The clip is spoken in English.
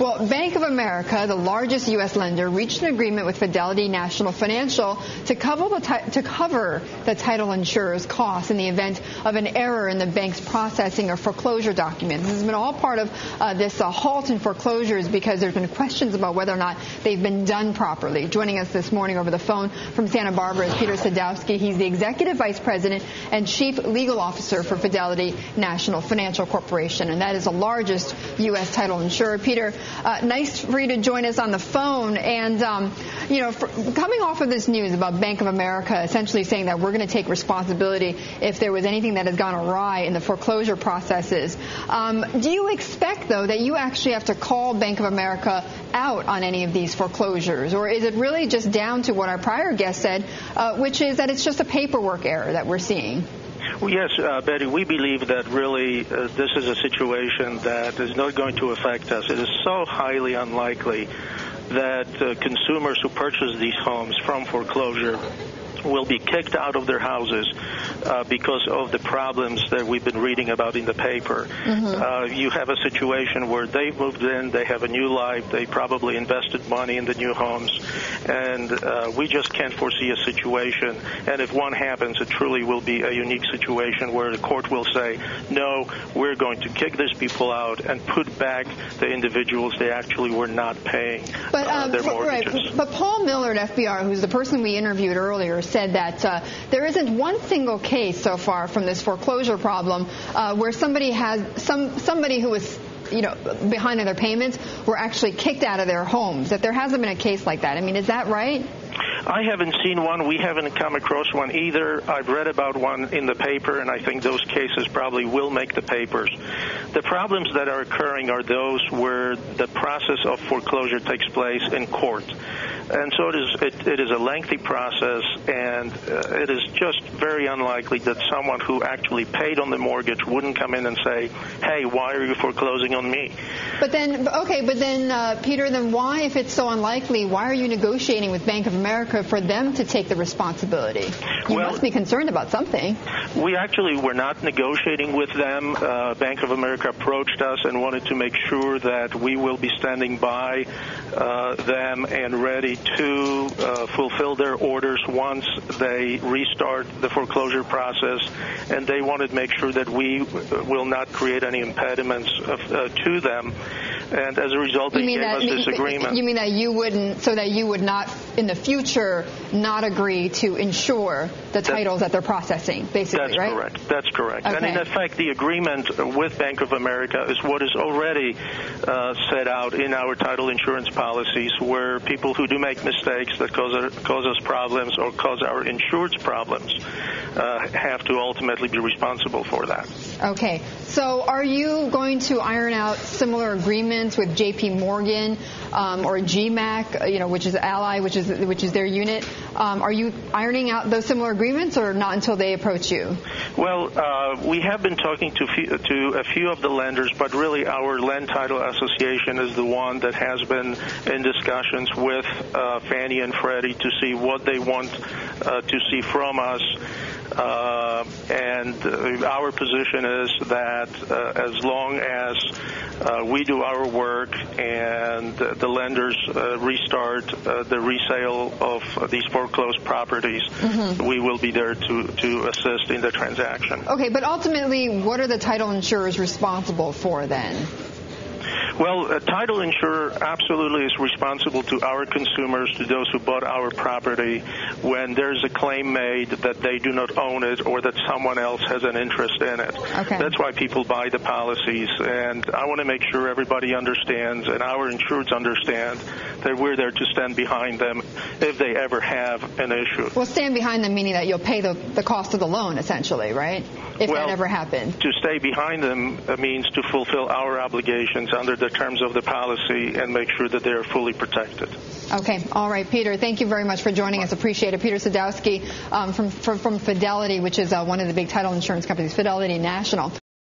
Well, Bank of America, the largest U.S. lender, reached an agreement with Fidelity National Financial to cover the, to cover the title insurer's costs in the event of an error in the bank's processing of foreclosure documents. This has been all part of uh, this uh, halt in foreclosures because there's been questions about whether or not they've been done properly. Joining us this morning over the phone from Santa Barbara is Peter Sadowski. He's the Executive Vice President and Chief Legal Officer for Fidelity National Financial Corporation, and that is the largest U.S. title insurer. Peter, uh, nice for you to join us on the phone. And, um, you know, for, coming off of this news about Bank of America essentially saying that we're going to take responsibility if there was anything that has gone awry in the foreclosure processes, um, do you expect, though, that you actually have to call Bank of America out on any of these foreclosures? Or is it really just down to what our prior guest said, uh, which is that it's just a paperwork error that we're seeing? Well, yes, uh, Betty, we believe that really uh, this is a situation that is not going to affect us. It is so highly unlikely that uh, consumers who purchase these homes from foreclosure will be kicked out of their houses uh, because of the problems that we've been reading about in the paper. Mm-hmm. Uh, you have a situation where they've moved in, they have a new life, they probably invested money in the new homes, and uh, we just can't foresee a situation. And if one happens, it truly will be a unique situation where the court will say, no, we're going to kick these people out and put back the individuals they actually were not paying but, uh, um, their mortgages. Right. But Paul Miller at FBR, who's the person we interviewed earlier, said that uh, there isn't one single case so far from this foreclosure problem uh, where somebody has some somebody who was you know behind on their payments were actually kicked out of their homes. That there hasn't been a case like that. I mean, is that right? I haven't seen one. We haven't come across one either. I've read about one in the paper, and I think those cases probably will make the papers. The problems that are occurring are those where the process of foreclosure takes place in court and so it is. It, it is a lengthy process, and uh, it is just very unlikely that someone who actually paid on the mortgage wouldn't come in and say, "Hey, why are you foreclosing on me?" But then, okay, but then, uh, Peter, then why, if it's so unlikely, why are you negotiating with Bank of America for them to take the responsibility? You well, must be concerned about something. We actually were not negotiating with them. Uh, Bank of America approached us and wanted to make sure that we will be standing by uh, them and ready to uh, fulfill their orders once they restart the foreclosure process, and they wanted to make sure that we will not create any impediments of, uh, to them. And as a result, they gave that, us this agreement. You mean that you wouldn't, so that you would not, in the future, not agree to insure the titles that, that they're processing, basically, that's right? correct. That's correct. Okay. And in effect, the agreement with Bank of America is what is already uh, set out in our title insurance policies, where people who do make mistakes that cause, cause us problems or cause our insureds problems uh, have to ultimately be responsible for that. Okay. So are you going to iron out similar agreements with J.P. Morgan um, or GMAC, you know, which is Ally, which is which is their unit? Um, are you ironing out those similar agreements, or not until they approach you? Well, uh, we have been talking to few, to a few of the lenders, but really our Land Title Association is the one that has been in discussions with uh, Fannie and Freddie to see what they want uh, to see from us. Uh, and uh, our position is that uh, as long as uh, we do our work and the lenders uh, restart uh, the resale of these foreclosed properties, mm-hmm. we will be there to, to assist in the transaction. Okay, but ultimately, what are the title insurers responsible for then? Well, a title insurer absolutely is responsible to our consumers, to those who bought our property, when there's a claim made that they do not own it or that someone else has an interest in it. Okay. That's why people buy the policies. And I want to make sure everybody understands and our insureds understand that we're there to stand behind them if they ever have an issue. Well, stand behind them meaning that you'll pay the, the cost of the loan, essentially, right? If well, that ever happened. To stay behind them means to fulfill our obligations under the the terms of the policy and make sure that they are fully protected. Okay. All right, Peter. Thank you very much for joining us. Appreciate it. Peter Sadowski um, from, from, from Fidelity, which is uh, one of the big title insurance companies, Fidelity National.